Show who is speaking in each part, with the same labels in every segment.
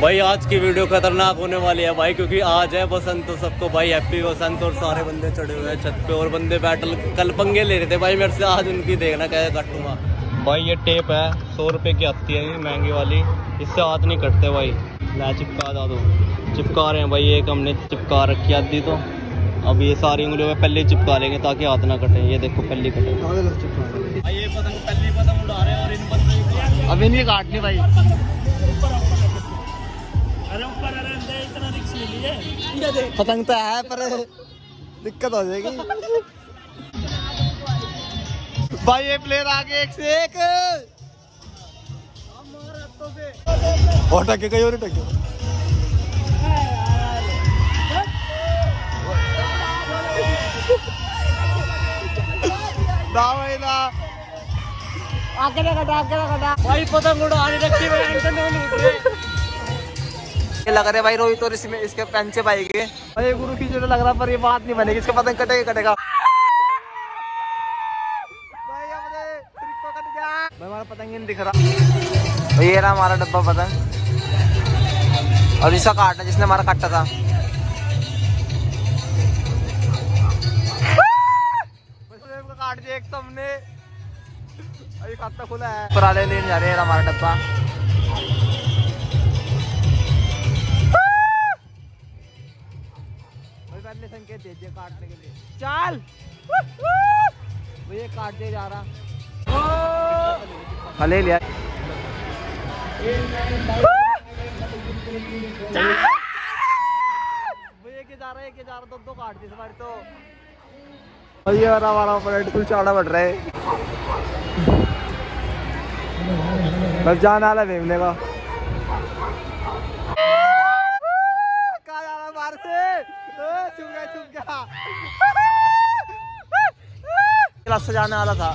Speaker 1: भाई आज की वीडियो खतरनाक होने वाली है भाई क्योंकि आज है बसंत तो सबको भाई हैप्पी बसंत और सारे बंदे चढ़े हुए हैं छत पे और बंदे बैटल कल पंगे ले रहे थे भाई मेरे से आज उनकी देखना कैसे कटूँगा भाई ये टेप है सौ रुपए की आती है महँगी वाली इससे हाथ नहीं कटते भाई। ला चिपका दो चिपका रहे हैं भाई एक हमने चिपका रखी आधी तो। अब ये सारी उंगलियों में पहले चिपका लेंगे ताकि हाथ ना कटे। ये देखो पहले कटे। ये पतंग पहली पतंग उड़ा रहे हैं और इन बंदे
Speaker 2: अभी नहीं काटनी भाई। पतंग तो है पर दिक्कत हो जाएगी। भाई ये प्लेयर आगे एक से एक। और टके कहीं और टके ना भाई ना। आगे ना कटा आगे ना कटा
Speaker 1: भाई पतंग उड़ाने रखी हुई है इनसे नहीं उठ
Speaker 2: लग रहा भाई रोहित और इसमें इसके पंचे भाई के। अरे गुरु की जो लग रहा पर ये बात नहीं बनेगी इसका पतंग कटेगा कटेगा। भाई भाई हमारा पतंग नहीं दिख रहा। भाई ये रहा हमारा डब्बा पतंग। और इसका काटना जिसने हमारा काटा था। काट दिया एक तो हमने। अभी खाता खुला है। पुराने लेने जा रहे हैं हमारा डब्बा। संकेत दे दिया काटने के लिए। चल। भैया काट दे जा रहा। हाँ, ले लिया के जा रहा है के जा रहा दो दो काट दी तुम्हारी तो। भैया हमारा हमारा फ्रेंड कुछ चौड़ा बढ़ रहा है। बस जान आला भेजने का कहाँ जा रहा बाहर से क्लास से जाने वाला था।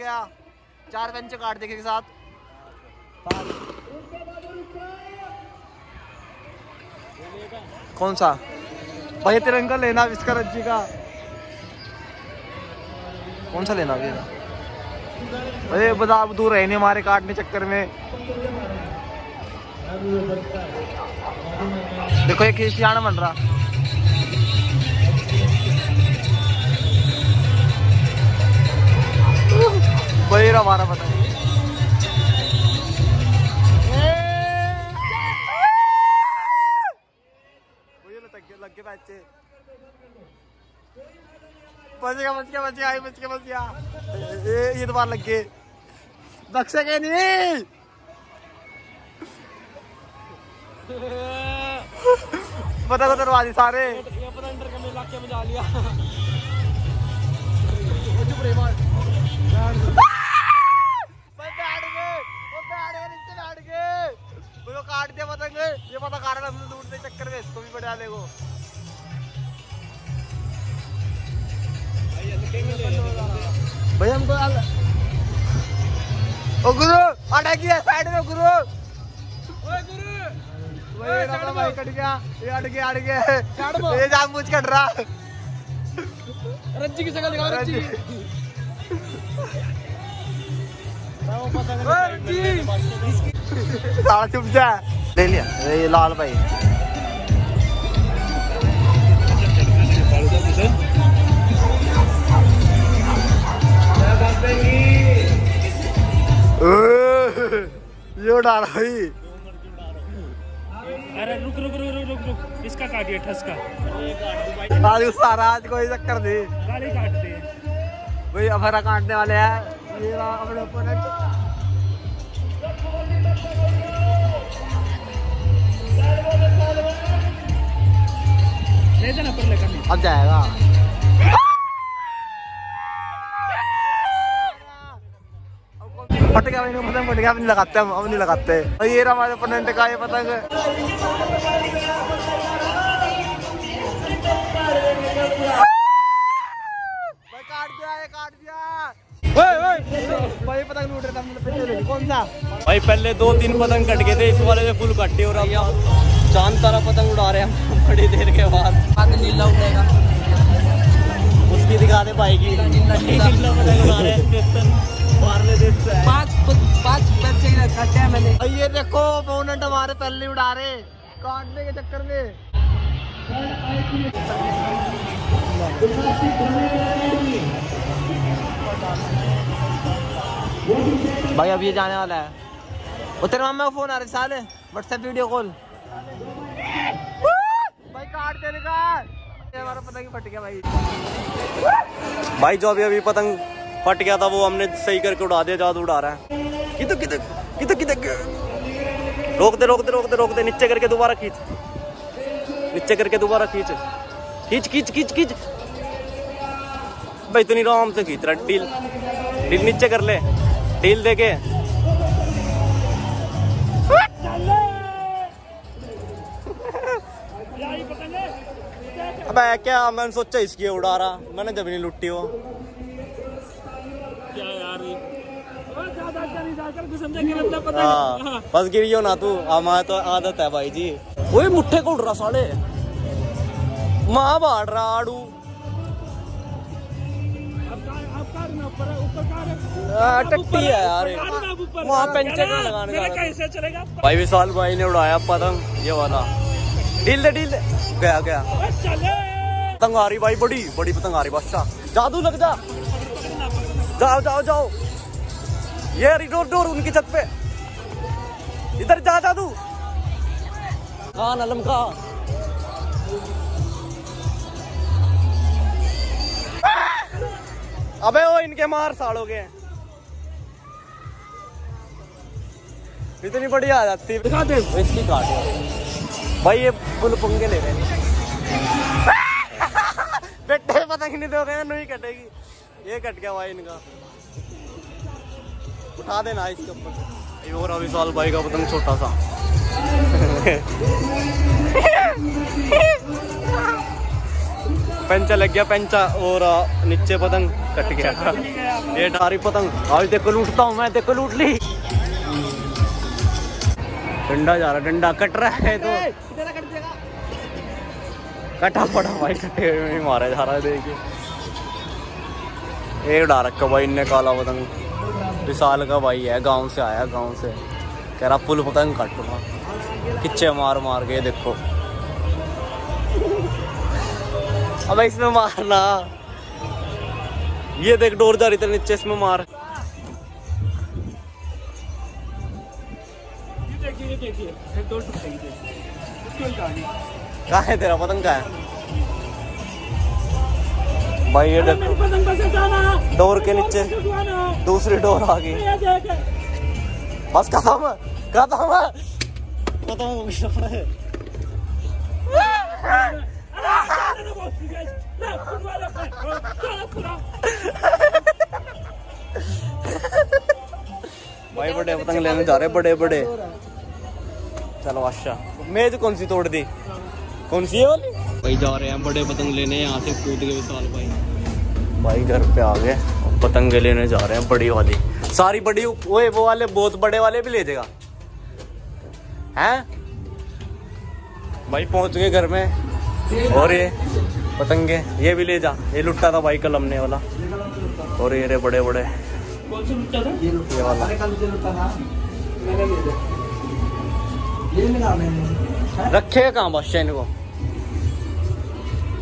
Speaker 2: गया। चार बेंच काट देखे के साथ। कौन सा? भाई तिरंगा लेना विस्कर रज्जी का। कौन सा लेना अभी अरे बता अब दूर रहने हमारे काटने चक्कर में। देखो ये खिसियाना बन रहा। वही हमारा पता नहीं। लग गया बच्चे। बच गया बच गया बच गया बच गया बच गया। ये ये दोबारा लग गए। बक्से के नहीं। पता को तरवा दी सारे।
Speaker 1: ये पतंग डर के मैं इलाके में जा लिया।
Speaker 2: भाई हमको. ओ गुरु अटक गया साइड में गुरु। ओए गुरु कट गया ये गया गया। ये जानबूझ कट रहा।
Speaker 1: रज्जी की शक्ल दिखाओ रज्जी
Speaker 2: साला चुप जा। ले लिया ये लाल भाई। ये उड़ा भाई
Speaker 3: अरे रुक रुक रुक रुक रुक रुक। इसका काटिए ठसका
Speaker 2: आज सारा आज कोई चक्कर नहीं।
Speaker 3: गाली काट दे
Speaker 2: भाई अफरा काटने वाले हैं। ये अपने ओपोनेंट
Speaker 3: ले जाना पर लेकर नहीं
Speaker 2: अब जाएगा। फट गया पतंग फट गया अब नहीं लगाते हम अब नहीं लगाते। और ये रहा हमारे ओपोनेंट का ये पतंग। भाई काट दिया ये काट दिया। ओए ओए। भाई पतंग लूट रहे थे हमने पीछे ले ली। कौन सा?
Speaker 1: भाई पहले दो तीन पतंग कट गए थे इस वाले से फुल कट्टे और अब चाँद तारा पतंग उड़ा रहे हैं बड़ी देर के बाद।
Speaker 2: नीला उठेगा
Speaker 1: उड़ा दे पाएगी नीला पतंग उड़ा रहे हैं मारने देते हैं
Speaker 2: पाँच पाँच पैसे ही काटे मैंने। और ये देखो अपोनेंट हमारे पहले उड़ा रहे काटने के चक्कर में। भाई अब ये जाने वाला है। वो तेरे मामा का फ़ोन आ रहा है साले। व्हाट्सएप वीडियो कॉल भाई काट दे निकाल ये हमारा पता नहीं फट गया भाई।
Speaker 1: भाई जो अभी अभी पतंग फट गया था वो हमने सही करके उड़ा दिया ज़्यादा उड़ा रहा है। किधर किधर किधर किधर? रोक दे रोक दे रोक दे रोक दे, नीचे करके दोबारा खींच। नीचे करके दोबारा खींच। खींच खींच खींच खींच। भाई, इतनी आराम से खींच रहा डील डील नीचे कर ले। डील दे के
Speaker 3: यही पतंग है
Speaker 1: अबे, क्या मैंने सोचा इसकी उड़ा रहा? मैंने जब नहीं लुट्टी वो। हाँ बस गिरियो ना तू। हमारे तो आदत है भाई जी। ओए मुट्ठे को रहा साले। माँ बाढ़ रहा आड़ू।
Speaker 3: है, है
Speaker 1: टट्टी है यार। वहाँ नहीं
Speaker 3: ना?
Speaker 1: लगाने का भाई विशाल भाई ने उड़ाया पतंग ये वाला। डील दे डील गया गया। पतंग आ रही भाई बड़ी बड़ी पतंग आ रही बादशाह। जादू लग जा। जाओ जाओ जाओ। ये रही डोर डोर उनकी छत पे। इधर जा जा तू। कहा नलम का अबे वो इनके मार साड़ोगे इतनी बड़ी आ जाती। है
Speaker 3: दिखा
Speaker 1: इसकी काट भाई ये फुल पंगे ले रहे हैं। बेटे पता ही नहीं दोगे नहीं कटेगी। ये कट गया भाई इनका। उठा देना इसके ऊपर और अभी साल भाई का पतंग छोटा सा। पंचा लग गया, पंचा। और नीचे पतंग, कट गया। ये डारी पतंग। आज देखो लूटता हूँ, मैं देखो लूट ली। डंडा जा रहा, डंडा कट रहा है तो। कटा पड़ा भाई, कटे मारा जा रहा है, देखिए। एक उड़ा रखा भाई, इनने काला पतंग। विशाल का भाई है गाँव से आया गाँव से। कह रहा पुल पतंग कटूँगा किच्चे मार मार के देखो। अब इसमें मारना। ये देख डोर जा रही तेरे नीचे इसमें मार।
Speaker 3: ये देखिए ये देखिए।
Speaker 1: कहा है तेरा? पतंग कहा है। भाई ये डोर के नीचे। दूसरी डोर आ गई। बस खत्म खत्म। हो भाई बड़े पतंग लेने जा रहे बड़े बड़े। चलो अच्छा। मेज कौन सी तोड़ दी? कौन सी है वाली? भाई जा रहे हैं बड़े पतंग लेने यहाँ से कूद के विशाल भाई। भाई घर पे आ गए। पतंगे लेने जा रहे हैं बड़ी वाली। सारी बड़ी ओए वो वाले बहुत बड़े वाले भी ले जाएगा हैं? भाई पहुँच गए घर में। और ये पतंगे ये भी ले जा। ये लुट्टा था भाई कल हमने वाला। और ये रे बड़े बड़े।
Speaker 3: कौन सा लुट्टा था?
Speaker 1: ये वाला। रखेगा कहाँ बादशाह इनको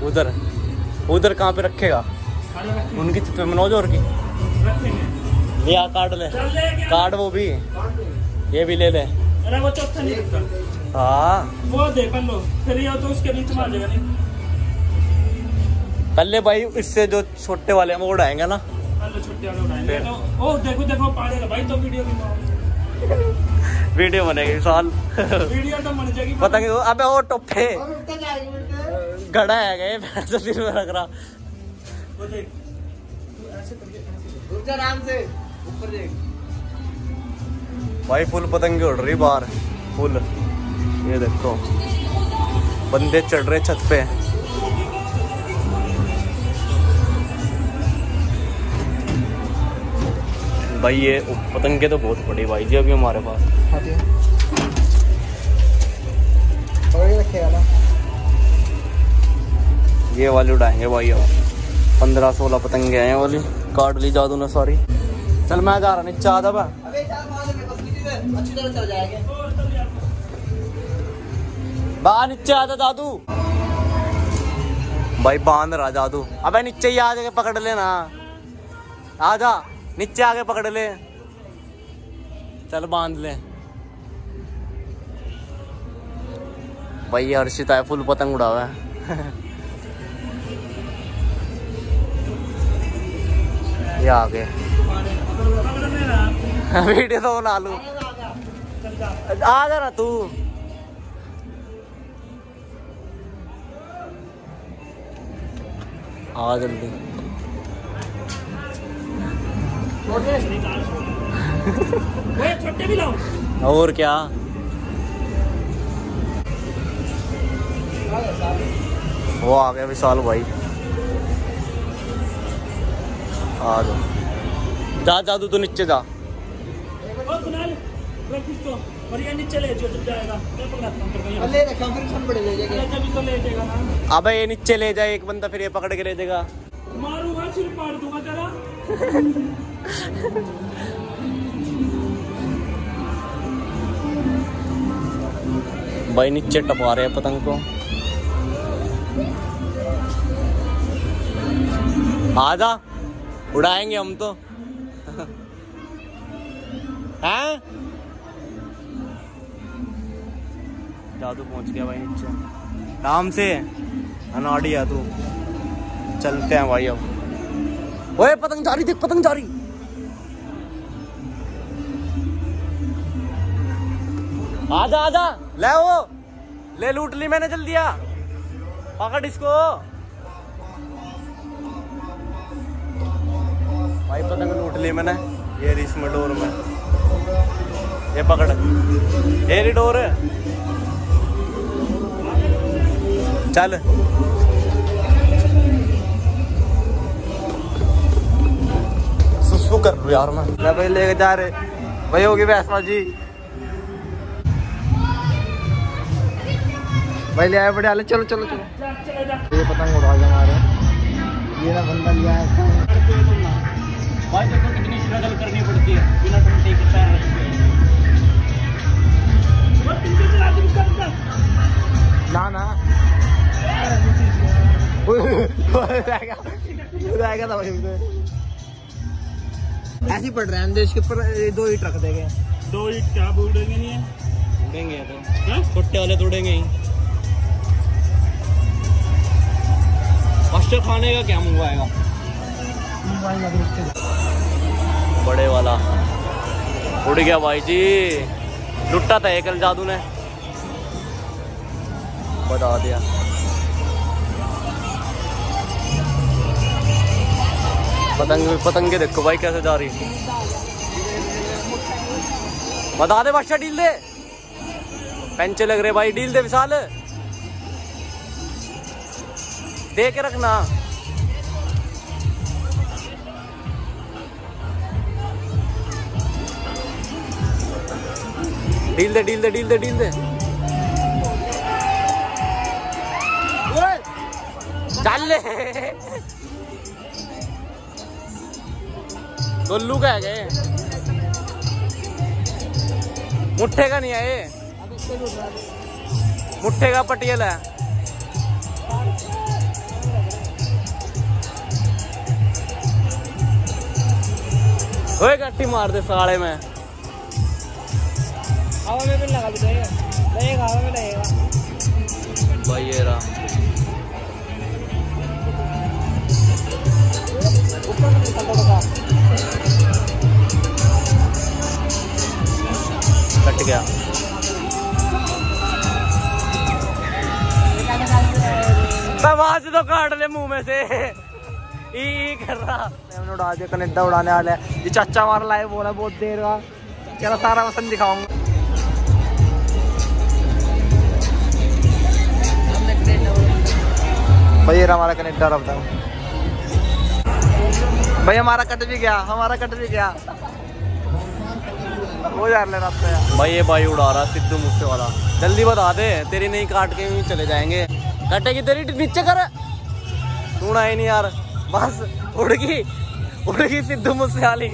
Speaker 1: उधर। उधर कहाँ पे रखेंगे? उनकी मनोज और की।
Speaker 3: रखेंगे
Speaker 1: ले आ कार्ड ले। कार्ड वो भी। ये भी ले ले।
Speaker 3: अरे वो चौथा नहीं रखता
Speaker 1: हाँ।
Speaker 3: वो दे कर लो। फिर ये तो उसके नीचे मार जाएगा नहीं।
Speaker 1: पहले भाई इससे जो छोटे वाले हैं वो उड़ाएँगे ना।
Speaker 3: लो छुट्टी वाले उड़ाएँगे। तो ओ देखो देखो पाड़ेगा भाई तो वीडियो बनाओ।
Speaker 1: वीडियो बनेगी साल।
Speaker 3: वीडियो तो बन जाएगी।
Speaker 1: पतंग अबे वो टोपे गड़ा है गए तो सिर में रख रहा।
Speaker 3: वो देख।
Speaker 2: रुक जा आराम से। ऊपर देख।
Speaker 1: भाई फुल पतंगे उड़ रही बाहर। फुल। ये देखो। बंदे चढ़ रहे छत पे। भाई ये पतंगे तो बहुत बड़ी भाई जी अभी हमारे पास।
Speaker 2: ये
Speaker 1: ये वाले उड़ाएँगे भाई अब। पंद्रह सोलह पतंगे हैं वाली। काट ली जादू ने सॉरी। चल मैं जा रहा नीचे आ दबा
Speaker 2: अबे चार पाँच में बस किसी से। अच्छी तरह चल जाएँगे।
Speaker 1: बाहर नीचे आ जा दादू भाई बाँध रहा जादू। अबे नीचे ही आ जाके पकड़ लेना आ जा नीचे आके पकड़ ले। चल बाँध ले। भाई हर्षिता है फुल पतंग उड़ा हुआ है ये आ गए। वीडियो तो बना लू। आ जा ना तू। आ जल्दी।
Speaker 3: छोटे भी लाओ
Speaker 1: और क्या? वो आ गया विशाल भाई। आ जा जा जा तू तो नीचे जा।
Speaker 3: ओ कुणाल रख इसको और ये नीचे ले जो जब जाएगा। मैं पकड़ाता हूँ तेरे को यहाँ।
Speaker 2: ले रखा फिर सब बड़े ले जाएँगे।
Speaker 3: ले जब तो ले जाएगा ना।
Speaker 1: अबे ये नीचे ले जाए एक बंदा फिर ये पकड़ के ले जाएगा।
Speaker 3: मारूँगा सिर पाड़ दूँगा तेरा।
Speaker 1: भाई नीचे टपा रहे हैं पतंग को। आ जा। उड़ाएँगे हम तो। हैं? जादू पहुँच गया भाई नीचे। काम से, अनाड़ी आ तू। चलते हैं भाई अब। ओए, पतंग जा रही, देख, पतंग जा रही। आजा आजा। ले वो। ले लूट ली मैंने, जल्दी आ। पकड़ इसको। भाई पतंग लूट ली मैंने। ये रही इसमें डोर में। ये पकड़। ये रही डोर। चल। सुसु कर लू यार मैं।
Speaker 2: ले भाई लेके जा रहे। भाई होगी वैष्णो जी भाई ले आए बड़े हाल चलो चलो चलो। ये पतंग उड़ा गया हमारे ये ना बंदा लिया है।
Speaker 1: भाई देखो कितनी स्ट्रगल करनी पड़ती है। बिना टंटे के पैर रखे
Speaker 3: तुम कर
Speaker 2: ना ना उसे। ऐसे पड़ रहे हैं देश के ऊपर दो ही ट्रक दे गए
Speaker 3: दो ईट क्या बोलेंगे नहीं? है
Speaker 1: तोड़ेंगे तो।
Speaker 3: हाँ?
Speaker 1: छोटे वाले तोड़ेंगे ही। फ़र्स्ट खाने का क्या मंगवाएगा? बड़े वाला। उड़ गया भाई जी। लुट्टा था कल जादू ने। बता दिया। पतंग, पतंगे देखो भाई कैसे जा रही। बता दे बादशाह, डील दे। पेंचे लग रहे भाई, डील दे विशाल। दे के रखना। डील दे डील दे डील दे डील दे। चल गोलू का है गए मुट्ठे का नहीं ये। मुट्ठे का पटियल है। ओए, गट्टी मार दे साले में। भाई ये रहा कट गया आज तो काट ले मुँह में से ई कर रहा
Speaker 2: उड़ा दिया कनेडा उड़ाने वाला ये चाचा हो रहा है बहुत देर का चलो सारा वसन दिखाऊँगा। भाई हमारा कनेडा रहा बताओ भाई, हमारा कट भी गया, हमारा कट भी गया। वो यार ले रहा यार।
Speaker 1: भाई, ये भाई उड़ा रहा, सिद्धू मूसे वाला जल्दी बता दे, तेरी नहीं काट के यूँ चले जाएँगे। कटेगी तेरी, नीचे कर। तू ना ही नहीं यार, बस उड़ गई उड़ गई सिद्धू मूसेवाली।